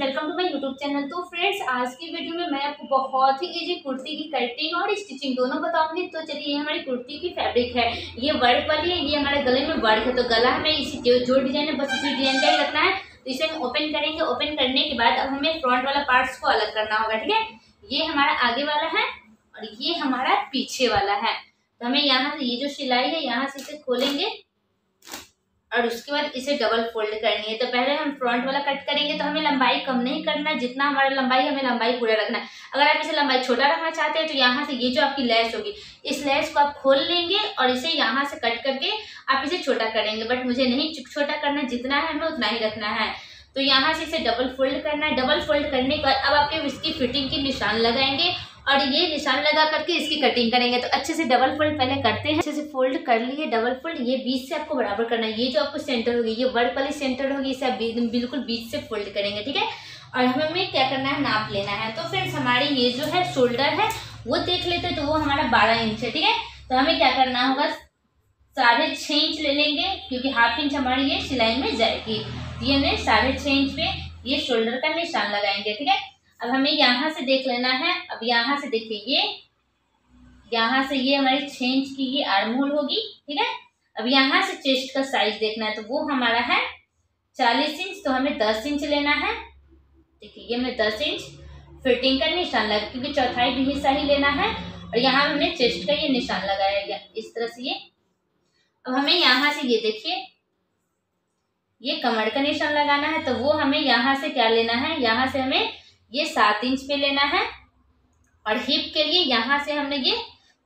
Welcome to my YouTube channel तो friends आज की वीडियो में मैं आपको बहुत ही इजी कुर्ती की कटिंग और स्टिचिंग दोनों बताऊँगी। तो चलिए, ये हमारी कुर्ती की फैब्रिक है। ये वर्क वाली है, ये हमारे गले में वर्क है। तो गला हमें इसी जो जो डिज़ाइन है, बस इसी डिज़ाइन का ही रखना है। तो इसे हम ओपन करेंगे। ओपन करने के बाद अब हमें फ्रंट वाला पार्ट्स को अलग करना होगा, ठीक है? ये हमारा आगे वाला है और ये हमारा पीछे वाला है। तो हमें यहाँ से ये जो सिलाई है, यहाँ से इसे खोलेंगे। और उसके बाद इसे डबल फोल्ड करनी है। तो पहले हम फ्रंट वाला कट करेंगे तो हमें लंबाई कम नहीं करना है। जितना हमारा लंबाई हमें लंबाई पूरा रखना है। अगर आप इसे लंबाई छोटा रखना चाहते हैं तो यहाँ से ये जो आपकी लेस होगी, इस लेस को आप खोल लेंगे और इसे यहाँ से कट करके आप इसे छोटा करेंगे। बट मुझे नहीं छोटा करना, जितना है हमें उतना ही रखना है। तो यहाँ से इसे डबल फोल्ड करना है। डबल फोल्ड करने के बाद अब आपके इसकी फिटिंग की निशान लगाएँगे और ये निशान लगा करके इसकी कटिंग करेंगे। तो अच्छे से डबल फोल्ड पहले करते हैं। अच्छे से फोल्ड कर लिए डबल फोल्ड ये बीच से आपको बराबर करना है। ये जो आपको सेंटर होगी, ये वर्क वाली सेंटर होगी, इसे आप बिल्कुल बीच से फोल्ड करेंगे, ठीक है? और हमें क्या करना है? नाप लेना है। तो फ्रेंड्स हमारी ये जो है शोल्डर है, वो देख लेते हैं तो वो हमारा बारह इंच है, ठीक है? तो हमें क्या करना होगा? साढ़े छः इंच ले लेंगे, क्योंकि हाफ़ इंच हमारी ये सिलाई में जाएगी। तो ये हमने साढ़े छः इंच पे ये शोल्डर का निशान लगाएँगे, ठीक है? अब हमें यहाँ से देख लेना है। अब यहाँ से देखिए ये यहाँ से ये हमारी छः इंच की ये आर्मोल होगी, ठीक है? अब यहाँ से चेस्ट का साइज़ देखना है तो वो हमारा है चालीस इंच तो हमें दस इंच लेना है। देखिए, ये हमें दस इंच फिटिंग का निशान लगा, क्योंकि चौथाई भी हिस्सा ही लेना है। और यहाँ हमने चेस्ट का ये निशान लगाया गया इस तरह से ये। अब हमें यहाँ से ये देखिए, ये कमर का निशान लगाना है तो वो हमें यहाँ से क्या लेना है? यहाँ से हमें ये सात इंच पे लेना है और हिप के लिए यहाँ से हमने ये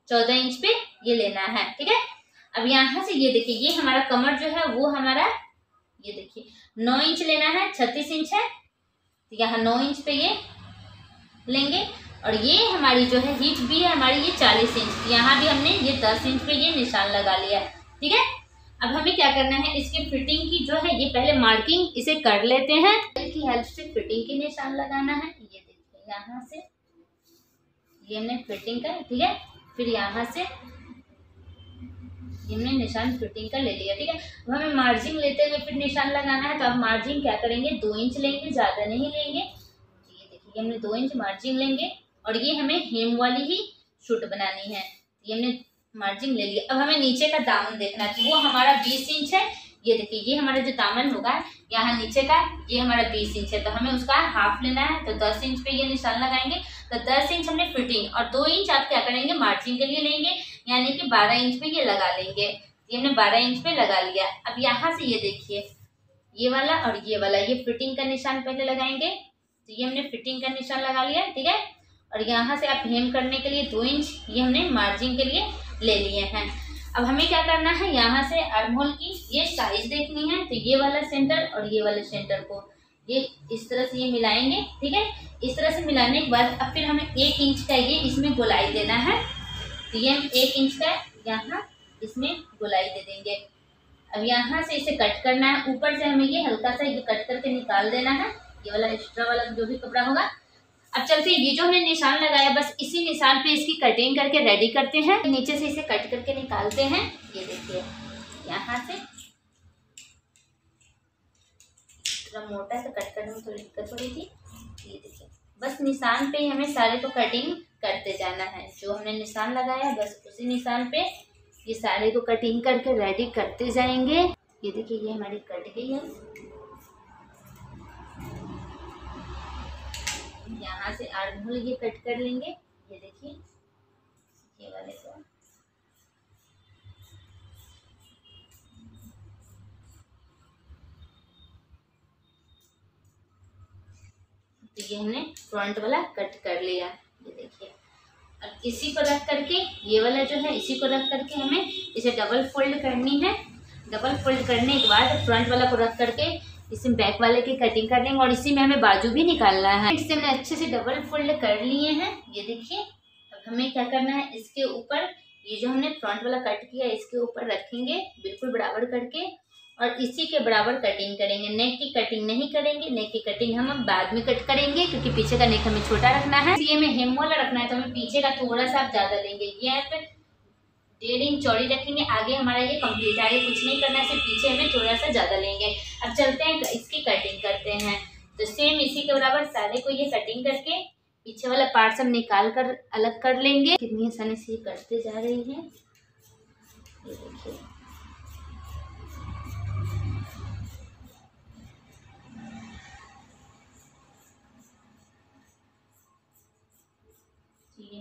चौदह इंच पे ये लेना है, ठीक है? अब यहाँ से ये देखिए, ये हमारा कमर जो है वो हमारा, ये देखिए, नौ इंच लेना है, छत्तीस इंच है तो यहाँ नौ इंच पे ये लेंगे और ये हमारी जो है हिप भी है, हमारी ये चालीस इंच, यहाँ भी हमने ये दस इंच पे ये निशान लगा लिया ठीक है? अब हमें क्या करना है? इसकी फिटिंग की जो है, ये पहले मार्किंग इसे कर लेते हैं। की हेल्प से फिटिंग की निशान लगाना है। ये देखिए, यहाँ से। ये हमने फिटिंग का, ठीक है? फिर यहाँ से हमने निशान फिटिंग का ले लिया, ठीक है? अब हमें मार्जिन लेते हुए फिर निशान लगाना है तो आप मार्जिन क्या करेंगे? दो इंच लेंगे, ज़्यादा नहीं लेंगे। ये देखिए हमने दो इंच मार्जिन लेंगे, और ये हमें हेम वाली ही शूट बनानी है। ये हमने मार्जिन ले लिया। अब हमें नीचे का दामन देखना है। तो वो हमारा बीस इंच है। ये देखिए, ये हमारा जो दामन होगा, यहाँ नीचे का, ये हमारा बीस इंच है। तो हमें उसका हाफ़ लेना है। तो दस इंच पे ये निशान लगाएँगे। तो दस इंच हमने फिटिंग और दो इंच आप क्या करेंगे? मार्जिन के लिए लेंगे। यानी कि बारह इंच पे ये लगा लेंगे। ये हमने बारह इंच पे लगा लिया। अब यहाँ से ये देखिए, ये वाला और ये वाला। ये फिटिंग का निशान पहले लगाएँगे। तो ये हमने फिटिंग का निशान लगा लिया, ठीक है? और यहाँ से आप हेम करने के लिए दो इंच, ये हमने मार्जिन के लिए ले लिए हैं। अब हमें क्या करना है? यहाँ से आर्महोल की ये साइज़ देखनी है तो ये वाला सेंटर और ये वाले सेंटर को। ये इस तरह से ये मिलाएँगे, ठीक है? इस तरह से मिलाने के बाद अब फिर हमें एक इंच का ये इसमें गोलाई देना है। तो ये हम एक इंच का यहाँ इसमें गोलाई दे देंगे। अब यहाँ से इसे कट करना है। ऊपर से हमें ये हल्का सा ये कट करके निकाल देना है। ये वाला एक्स्ट्रा वाला जो भी कपड़ा होगा अब चलते हैं, ये जो हमने निशान लगाया, बस इसी निशान पे इसकी कटिंग करके रेडी करते हैं। नीचे से इसे कट करके निकालते हैं। ये देखिए, यहाँ से। थोड़ा मोटा सा कट करने में थोड़ी दिक्कत हो रही थी। ये देखिए, बस निशान पे ही हमें सारे को कटिंग करते जाना है। जो हमने निशान लगाया, बस उसी निशान पे ये सारे को कटिंग करके रेडी करते जाएँगे। ये देखिए, ये हमारी कट गई है। यहाँ से आर्महोल ये कट कर लेंगे। ये देखिए, ये वाले को तो ये हमने फ्रंट वाला कट कर लिया। ये देखिए। अब इसी को रख करके, ये वाला जो है, इसी को रख करके हमें इसे डबल फोल्ड करनी है। डबल फोल्ड करने के बाद फ्रंट वाला को रख करके इसमें बैक वाले की कटिंग कर लेंगे और इसी में हमें बाजू भी निकालना है। इससे हमने अच्छे से डबल फोल्ड कर लिए हैं। ये देखिए, अब हमें क्या करना है? इसके ऊपर, ये जो हमने फ्रंट वाला कट किया इसके ऊपर रखेंगे, बिल्कुल बराबर करके और इसी के बराबर कटिंग करेंगे। नेक की कटिंग नहीं करेंगे नेक की कटिंग हम बाद में कट करेंगे क्योंकि पीछे का नेक हमें छोटा रखना है। ये हमें हेम वाला रखना है तो हमें पीछे का थोड़ा सा आप ज़्यादा लेंगे। ये डेढ़ इंच चौड़ी रखेंगे, आगे हमारा ये कंप्लीट आगे कुछ नहीं करना है, सिर्फ़ पीछे हमें थोड़ा सा ज़्यादा लेंगे। अब चलते हैं इसकी कटिंग करते हैं। तो सेम इसी के बराबर सारे को ये कटिंग करके पीछे वाला पार्ट हम निकाल कर अलग कर लेंगे। कितनी आसानी से ये करते जा रही है। ये देखिए।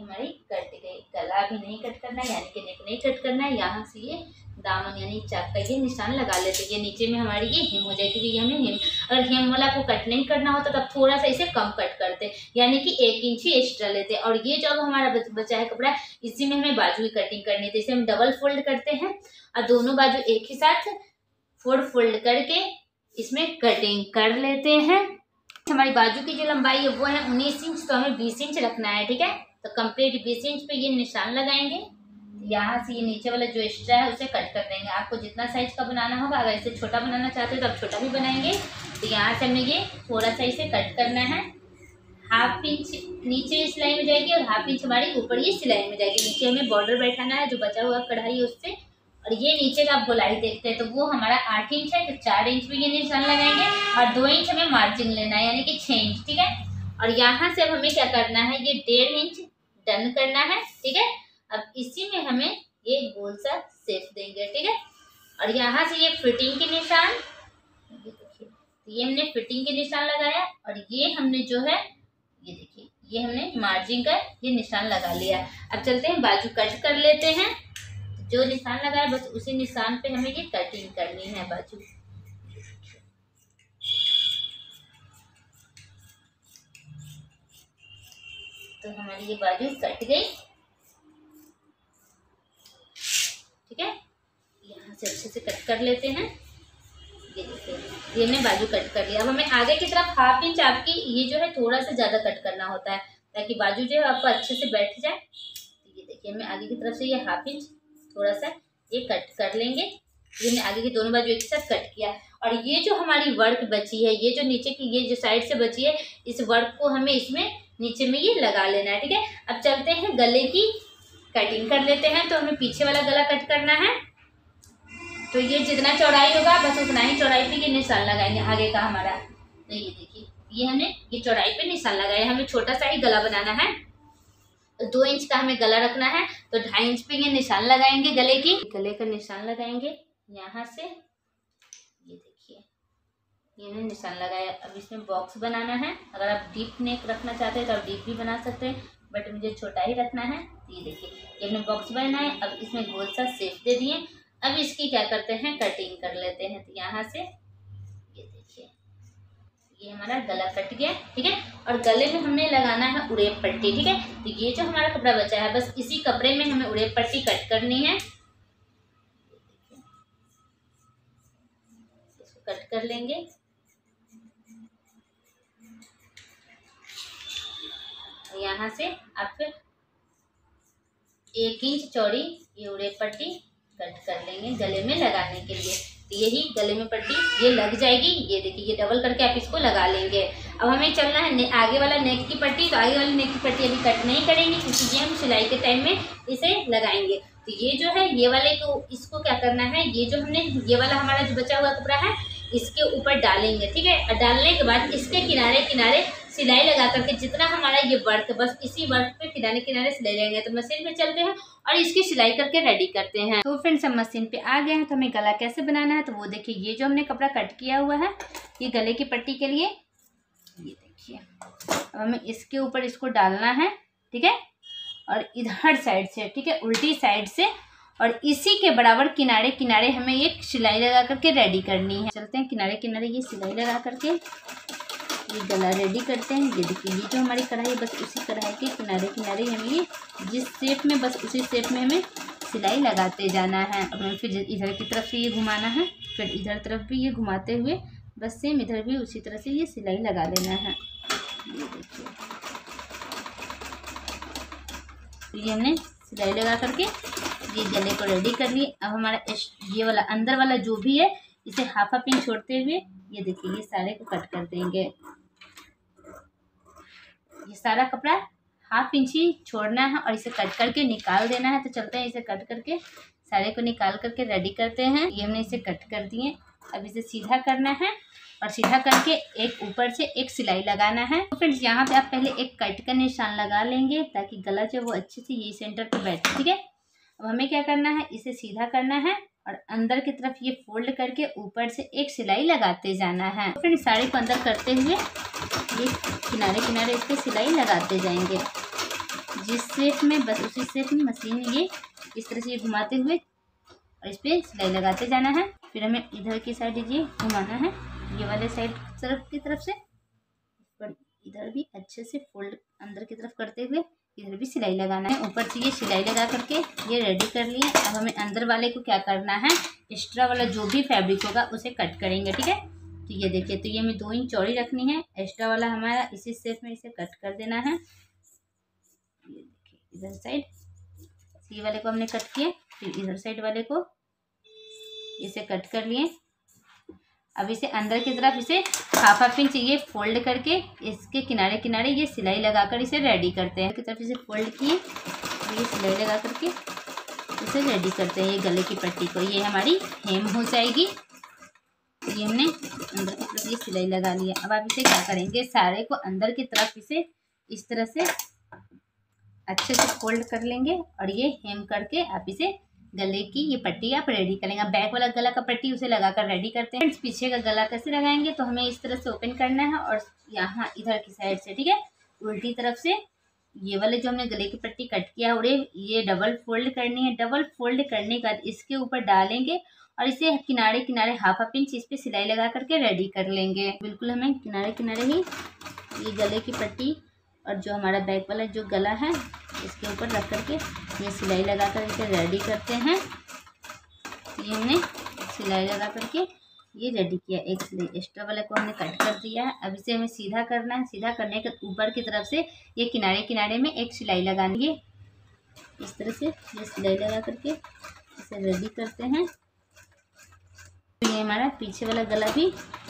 हमारी कट गई। गला भी नहीं कट करना है, यानी कि नेक नहीं कट करना है। यहाँ से ये दामन यानी चाक का ये निशान लगा लेते ये नीचे में हमारी ये हिम हो जाएगी, ये हमें हिम। अगर हिम वाला को कट नहीं करना होता तब थोड़ा सा इसे कम कट करते यानी कि एक इंच ही एक्स्ट्रा लेते और ये जो हमारा बचा है कपड़ा, इसी में हमें बाजू की कटिंग करनी थी इसे हम डबल फोल्ड करते हैं। और दोनों बाजू एक ही साथ फोल्ड फोल्ड करके इसमें कटिंग कर लेते हैं। हमारी बाजू की जो लंबाई है वो है उन्नीस इंच तो हमें बीस इंच रखना है, ठीक है? तो कंप्लीट बीस इंच पे ये निशान लगाएँगे। यहाँ से ये नीचे वाला जो एक्स्ट्रा है, उसे कट कर देंगे। आपको जितना साइज़ का बनाना होगा, अगर इसे छोटा बनाना चाहते हो तो आप छोटा भी बनाएँगे। तो यहाँ से हमें ये थोड़ा सा इसे कट करना है। हाफ़ इंच नीचे सिलाई में जाएगी और हाफ़ इंच हमारी ऊपर ये सिलाई में जाएगी। नीचे हमें बॉर्डर बैठाना है, जो बचा हुआ कढ़ाई है उससे। और ये नीचे का आप गोलाई देखते हैं तो वो हमारा आठ इंच है तो चार इंच में ये निशान लगाएँगे और दो इंच हमें मार्जिन लेना है, यानी कि छः इंच ठीक है? और यहाँ से अब हमें क्या करना है, ये डेढ़ इंच डन करना है, ठीक है? अब इसी में हमें ये गोल सा सेफ़ देंगे, ठीक है? और यहाँ से ये फिटिंग के निशान, ये ये हमने फिटिंग के निशान लगाया और ये हमने जो है, ये देखिए, ये हमने मार्जिन का ये निशान लगा लिया। अब चलते हैं, बाजू कट कर लेते हैं। जो निशान लगाया, बस उसी निशान पे हमें ये कटिंग करनी है बाजू। तो हमारी ये बाजू कट गई। ठीक है? यहाँ से अच्छे से कट कर लेते हैं। ये देखिए, ये हमने बाजू कट कर लिया। अब हमें आगे की तरफ़ हाफ़ इंच आपकी ये जो है थोड़ा सा ज़्यादा कट करना होता है, ताकि बाजू जो है आपको अच्छे से बैठ जाए। तो ये देखिए, हमें आगे की तरफ़ से ये हाफ़ इंच थोड़ा सा ये कट कर लेंगे। ये हमने आगे की दोनों बाजू एक साथ कट किया। और ये जो हमारी वर्क बची है, ये जो नीचे की, ये जो साइड से बची है, इस वर्क को हमें इसमें नीचे में ये लगा लेना है, ठीक है? अब चलते हैं गले की कटिंग कर लेते हैं तो हमें पीछे वाला गला कट करना है। तो ये जितना चौड़ाई होगा, बस उतना ही चौड़ाई पे ये निशान लगाएँगे, आगे का हमारा। तो ये देखिए, ये हमने, ये चौड़ाई पे निशान लगाया हमें छोटा सा ही गला बनाना है। दो इंच का हमें गला रखना है तो ढाई इंच पे ये निशान लगाएँगे गले की। गले का निशान लगाएँगे, यहाँ से ये निशान लगाया। अब इसमें बॉक्स बनाना है। अगर आप डीप नेक रखना चाहते हैं तो आप डीप भी बना सकते हैं बट मुझे छोटा ही रखना है। तो ये देखिए ये हमने बॉक्स बनाना है। अब इसमें गोल सा सेप दे दिए। अब इसकी क्या करते हैं? कटिंग कर लेते हैं। तो यहाँ से ये देखिए, ये हमारा गला कट गया, ठीक है? और गले में हमने लगाना है उड़ेब पट्टी, ठीक है? तो ये जो हमारा कपड़ा बचा है, बस इसी कपड़े में हमें उड़ेब पट्टी कट करनी है। कट कर लेंगे। यहाँ से आप एक इंच चौड़ी ये पट्टी कट कर लेंगे गले में लगाने के लिए। तो यही गले में पट्टी, ये लग जाएगी। ये देखिए, ये डबल करके आप इसको लगा लेंगे। अब हमें चलना है आगे वाला नेक की पट्टी। तो आगे वाली नेक की पट्टी अभी कट नहीं करेंगे, क्योंकि ये हम सिलाई के टाइम में इसे लगाएँगे। तो ये जो है, ये वाले को, इसको क्या करना है, ये जो हमने, ये वाला हमारा जो बचा हुआ कपड़ा है, इसके ऊपर डालेंगे, ठीक है? डालने के बाद इसके किनारे किनारे सिलाई लगा करके जितना हमारा ये वर्क, बस इसी वर्क पे किनारे किनारे सिलाई लेंगे तो मशीन में चलते हैं और इसकी सिलाई करके रेडी करते हैं। तो फ्रेंड्स हम मशीन पे आ गए हैं। तो हमें गला कैसे बनाना है? तो वो देखिए, ये जो हमने कपड़ा कट किया हुआ है, ये गले की पट्टी के लिए, ये देखिए। अब हमें इसके ऊपर इसको डालना है, ठीक है? और इधर साइड से, ठीक है? उल्टी साइड से और इसी के बराबर किनारे किनारे हमें ये सिलाई लगा करके रेडी करनी है। चलते हैं किनारे किनारे ये सिलाई लगा करके। ये गला रेडी करते हैं। ये देखिए, ये जो हमारी कढ़ाई बस उसी कढ़ाई के किनारे किनारे हमें ये जिस शेप में, बस उसी शेप में हमें सिलाई लगाते जाना है। अब हमें फिर इधर की तरफ़ से ये घुमाना है। फिर इधर तरफ़ भी ये घुमाते हुए बस सेम इधर भी उसी तरह से ये सिलाई लगा लेना है। ये देखिए। तो ये हमने सिलाई लगा करके ये गले को रेडी कर लिए। अब हमारा ये वाला अंदर वाला जो भी है, इसे हाफा पिन छोड़ते हुए ये देखिए, ये सारे को कट कर देंगे। ये सारा कपड़ा हाफ़ इंच ही छोड़ना है और इसे कट करके निकाल देना है। तो चलते हैं इसे कट करके। सारे को निकाल करके रेडी करते हैं। ये हमने इसे कट कर दिए। अब इसे सीधा करना है और सीधा करके एक ऊपर से एक सिलाई लगाना है। तो फ्रेंड्स यहाँ पे आप पहले एक कट का निशान लगा लेंगे ताकि गला जो वो अच्छे से ये सेंटर पे बैठे, ठीक है? अब हमें क्या करना है? इसे सीधा करना है और अंदर की तरफ़ ये फोल्ड करके ऊपर से एक सिलाई लगाते जाना है। तो फिर साड़ी को अंदर करते हुए ये किनारे किनारे इस पर सिलाई लगाते जाएँगे। जिस सेप में बस उसी सेप में मशीन ये इस तरह से ये घुमाते हुए और इस पर सिलाई लगाते जाना है। फिर हमें इधर की साइड ये घुमाना है। ये वाले साइड तरफ़ की तरफ़ से इधर भी अच्छे से फोल्ड अंदर की तरफ़ करते हुए इधर भी सिलाई लगाना है। ऊपर से ये सिलाई लगा करके ये रेडी कर लिए। अब हमें अंदर वाले को क्या करना है? एक्स्ट्रा वाला जो भी फैब्रिक होगा उसे कट करेंगे, ठीक है? तो ये देखिए तो ये हमें दो इंच चौड़ी रखनी है। एक्स्ट्रा वाला हमारा इसी शेप में इसे कट कर देना है। ये देखिए, इधर साइड सी वाले को हमने कट किया, फिर इधर साइड वाले को इसे कट कर लिए। अब इसे अंदर की तरफ़ इसे हाफ़ हाफ़ इंच ये फोल्ड करके इसके किनारे किनारे ये सिलाई लगाकर इसे रेडी करते हैं। की तरफ़ इसे फोल्ड किए ये सिलाई लगा करके इसे रेडी करते हैं, ये गले की पट्टी को। ये हमारी हेम हो जाएगी। ये हमने अंदर की तरफ़ ये सिलाई लगा लिया अब आप इसे क्या करेंगे? सारे को अंदर की तरफ़ इसे इस तरह से अच्छे से फोल्ड कर लेंगे और ये हेम करके आप इसे गले की ये पट्टी आप रेडी करेंगे बैक वाला गला का पट्टी उसे लगाकर रेडी करते हैं। पीछे का गला कैसे लगाएँगे? तो हमें इस तरह से ओपन करना है और यहाँ इधर की साइड से, ठीक है? उल्टी तरफ़ से ये वाले जो हमने गले की पट्टी कट किया है उड़े, ये डबल फोल्ड करनी है। डबल फोल्ड करने के बाद इसके ऊपर डालेंगे और इसे किनारे किनारे हाफ़ हाफ़ इंच इस पर सिलाई लगा करके रेडी कर लेंगे। बिल्कुल हमें किनारे किनारे ही ये गले की पट्टी और जो हमारा बैक वाला जो गला है, इसके ऊपर रख करके ये सिलाई लगा कर इसे रेडी करते हैं। ये हमने सिलाई लगा करके ये रेडी किया। एक सिलाई एक्स्ट्रा वाले को हमने कट कर दिया है। अब इसे हमें सीधा करना है। सीधा करने के ऊपर की तरफ़ से ये किनारे किनारे में एक सिलाई लगानी है। इस तरह से ये सिलाई लगा करके इसे रेडी करते हैं। तो ये हमारा पीछे वाला गला भी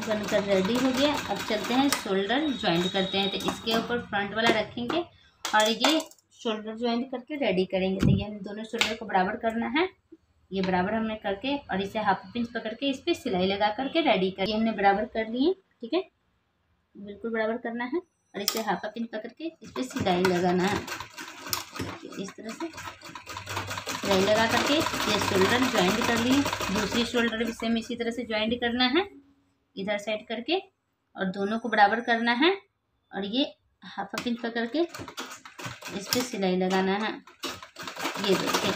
बनकर रेडी हो गया। अब चलते हैं शोल्डर ज्वाइंट करते हैं। तो इसके ऊपर फ्रंट वाला रखेंगे और ये शोल्डर ज्वाइंट करके रेडी करेंगे। तो ये हमें दोनों शोल्डर को बराबर करना है। ये बराबर हमने करके और इसे हाफ़ पिंच पकड़ के इस पर सिलाई लगा करके रेडी कर ये हमने बराबर कर लिए, ठीक है? बिल्कुल बराबर करना है और इसे हाफ़ पिंच पकड़ के इस पर सिलाई लगाना है। इस तरह से सिलाई लगा करके ये शोल्डर ज्वाइंट कर ली। दूसरी शोल्डर भी सेम इसी तरह से ज्वाइंट करना है। इधर साइड करके और दोनों को बराबर करना है। और ये हाफ़ पिंच पकड़ के इस पर सिलाई लगाना है। ये देखिए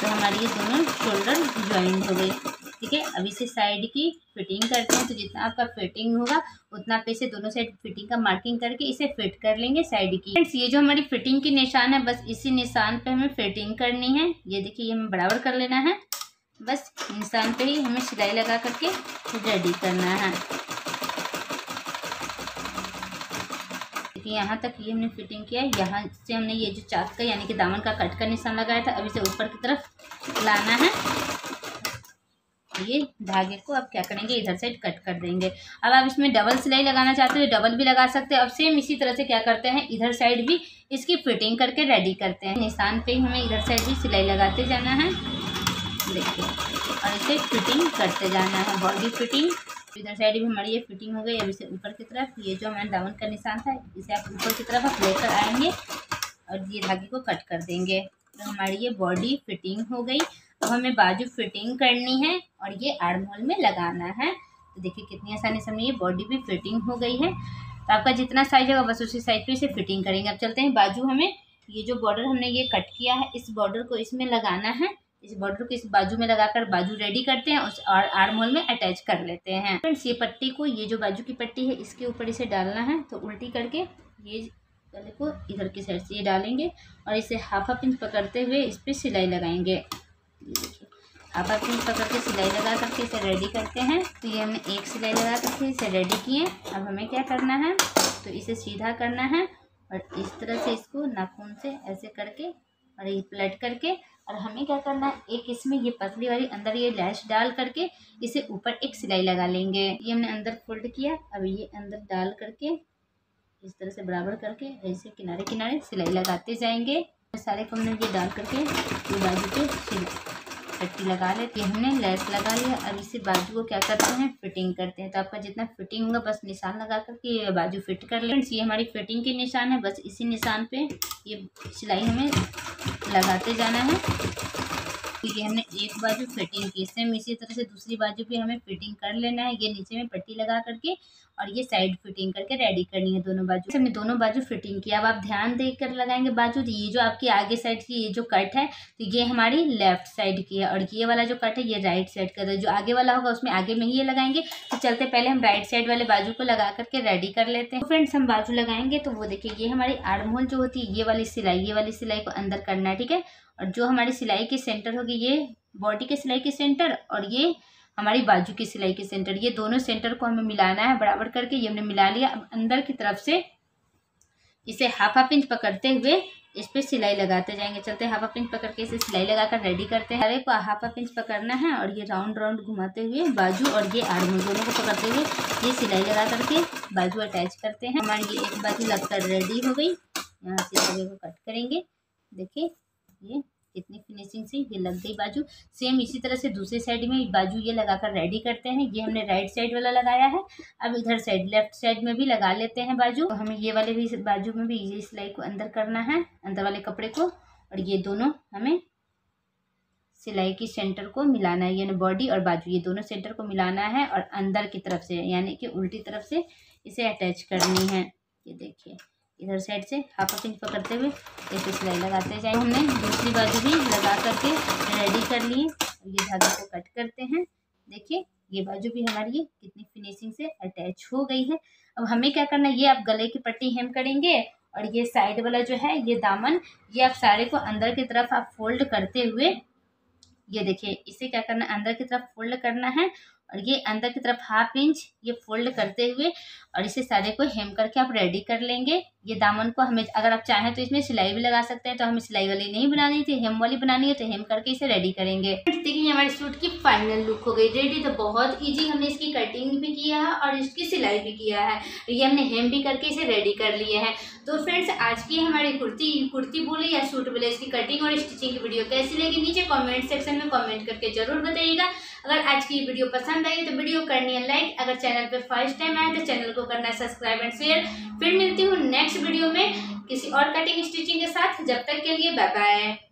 तो हमारी ये दोनों शोल्डर ज्वाइंट हो गई। ठीक है? अब इसे साइड की फिटिंग करते हैं। तो जितना आपका फिटिंग होगा, उतना पे से दोनों साइड फिटिंग का मार्किंग करके इसे फिट कर लेंगे साइड की। फ्रेंड्स ये जो हमारी फिटिंग की निशान है, बस इसी निशान पे हमें फिटिंग करनी है। ये देखिए, ये हमें बराबर कर लेना है। बस निशान पे ही हमें सिलाई लगा करके रेडी करना है। यहाँ तक ये हमने फिटिंग किया है। यहाँ से हमने ये जो चाक का, यानी कि दामन का कट का निशान लगाया था, अब इसे ऊपर की तरफ़ लाना है। ये धागे को आप क्या करेंगे? इधर साइड कट कर देंगे। अब आप इसमें डबल सिलाई लगाना चाहते हो डबल भी लगा सकते हैं। अब सेम इसी तरह से क्या करते हैं? इधर साइड भी इसकी फिटिंग करके रेडी करते हैं। निशान पे हमें इधर साइड भी सिलाई लगाते जाना है। देखिए और इसे फिटिंग करते जाना है। बॉडी फिटिंग इधर साइड भी हमारी ये फिटिंग हो गई। अब इसे ऊपर की तरफ़, ये जो हमारे दामन का निशान था, इसे आप ऊपर की तरफ़ आप लेकर आएँगे और ये धागे को कट कर देंगे। तो हमारी ये बॉडी फिटिंग हो गई। अब हमें बाजू फिटिंग करनी है और ये आर्म होल में लगाना है। तो देखिए कितनी आसानी से हमें ये बॉडी भी फिटिंग हो गई है। तो आपका जितना साइज़ होगा बस उसी साइज़ पे इसे फिटिंग करेंगे। अब चलते हैं बाजू हमें। ये जो बॉर्डर हमने ये कट किया है, इस बॉर्डर को इसमें लगाना है। इस बॉर्डर को इस बाजू में लगाकर बाजू रेडी करते हैं और आर्म होल में अटैच कर लेते हैं। फ्रेंड्स ये पट्टी को, ये जो बाजू की पट्टी है, इसके ऊपर इसे डालना है। तो उल्टी करके ये गले को इधर की साइड से ये डालेंगे और इसे हाफ़ हाफ़ इंच पकड़ते हुए इस पर सिलाई लगाएँगे। हाफ़ इंच पकड़ के सिलाई लगा करके इसे रेडी करते हैं। तो ये हमने एक सिलाई लगा करके इसे रेडी किए अब हमें क्या करना है? तो इसे सीधा करना है और इस तरह से इसको नाखून से ऐसे करके और ये पलट करके और हमें क्या करना है? एक इसमें ये पतली वाली अंदर ये लैश डाल करके इसे ऊपर एक सिलाई लगा लेंगे। ये हमने अंदर फोल्ड किया। अब ये अंदर डाल करके इस तरह से बराबर करके ऐसे किनारे किनारे सिलाई लगाते जाएँगे। सारे को हमने ये डाल करके ये बाजू पे पट्टी लगा लेते हैं हमने, लेस लगा लिया। अब इसे बाजू को क्या करते हैं? फिटिंग करते हैं। तो आपका जितना फिटिंग होगा, बस निशान लगा करके ये बाजू फिट कर ले। ये हमारी फिटिंग के निशान है। बस इसी निशान पे ये सिलाई हमें लगाते जाना है। ये हमने एक बाजू फिटिंग की, सेम इसी तरह से दूसरी बाजू भी हमें फिटिंग कर लेना है। ये नीचे में पट्टी लगा करके और ये साइड फिटिंग करके रेडी करनी है दोनों बाजू। हमने दोनों बाजू फिटिंग किया अब आप ध्यान देख कर लगाएँगे बाजू। तो ये जो आपकी आगे साइड की, ये जो कट है तो ये हमारी लेफ़्ट साइड की है। और ये वाला जो कट है, ये राइट साइड का है। जो आगे वाला होगा, उसमें आगे में ही ये लगाएँगे। तो चलते पहले हम राइट साइड वाले बाजू को लगा करके रेडी कर लेते हैं। तो फ्रेंड्स हम बाजू लगाएँगे तो वो देखिए, ये हमारी आर्महोल जो होती है, ये वाली सिलाई, ये वाली सिलाई को अंदर करना है, ठीक है? और जो हमारी सिलाई की सेंटर होगी, ये बॉडी के सिलाई की सेंटर और ये हमारी बाजू की सिलाई के सेंटर ये दोनों सेंटर को हमें मिलाना है, बराबर करके ये हमने मिला लिया। अब अंदर की तरफ़ से इसे हाफ़ हाफ़ इंच पकड़ते हुए इस पर सिलाई लगाते जाएँगे। चलते हाफ़ हाफ़ इंच पकड़ के इसे सिलाई लगाकर रेडी करते हैं। हरे को हाफ़ हाफ़ इंच पकड़ना है और ये राउंड राउंड घुमाते हुए बाजू और ये आर्म दोनों को पकड़ते हुए ये सिलाई लगा करके बाजू अटैच करते हैं। हमारी ये एक बाजू लगकर रेडी हो गई। यहाँ से कट करेंगे। देखिए, ये कितनी फिनिशिंग से ये लग गई बाजू। सेम इसी तरह से दूसरी साइड में बाजू ये लगाकर रेडी करते हैं। ये हमने राइट साइड वाला लगाया है। अब इधर साइड लेफ़्ट साइड में भी लगा लेते हैं बाजू। तो हमें ये वाले भी बाजू में भी ये सिलाई को अंदर करना है, अंदर वाले कपड़े को। और ये दोनों हमें सिलाई की सेंटर को मिलाना है, यानी बॉडी और बाजू। ये दोनों सेंटर को मिलाना है और अंदर की तरफ़ से, यानी कि उल्टी तरफ़ से इसे अटैच करनी है। ये देखिए। इधर साइड से हाफ़ हाफ़ इंच पकड़ते हुए ऐसे सिलाई लगाते जाए हमने। दूसरी बाजू भी लगा करके रेडी कर लिए। ये धागे को कट करते हैं। देखिए, ये बाजू भी हमारी कितनी फिनिशिंग से अटैच हो गई है। अब हमें क्या करना है? ये आप गले की पट्टी हेम करेंगे और ये साइड वाला जो है, ये दामन, ये आप सारे को अंदर की तरफ़ आप फोल्ड करते हुए, ये देखिए, इसे क्या करना है? अंदर की तरफ़ फोल्ड करना है और ये अंदर की तरफ़ हाफ़ इंच ये फोल्ड करते हुए और इसे सारे को हेम करके आप रेडी कर लेंगे। ये दामन को हमें, अगर आप चाहें तो इसमें सिलाई भी लगा सकते हैं तो हमें सिलाई वाली नहीं बनानी थी हेम वाली बनानी है तो हेम करके इसे रेडी करेंगे। देखिए हमारे सूट की फाइनल लुक हो गई रेडी तो बहुत ईजी हमने इसकी कटिंग भी किया है और इसकी सिलाई भी किया है। ये हमने हेम भी करके इसे रेडी कर लिए हैं। तो फ्रेंड्स आज की हमारी कुर्ती कुर्ती बोले या सूट बोले, इसकी कटिंग और स्टिचिंग की वीडियो कैसी लगी, नीचे कमेंट सेक्शन में कमेंट करके ज़रूर बताइएगा। अगर आज की वीडियो पसंद आई तो वीडियो करनी है लाइक अगर चैनल पे फ़र्स्ट टाइम आए तो चैनल को करना है सब्सक्राइब एंड शेयर फिर मिलती हूँ नेक्स्ट वीडियो में किसी और कटिंग स्टिचिंग के साथ, जब तक के लिए बाय बाय